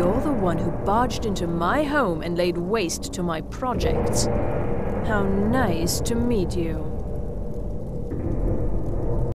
you're the one who barged into my home and laid waste to my projects. How nice to meet you.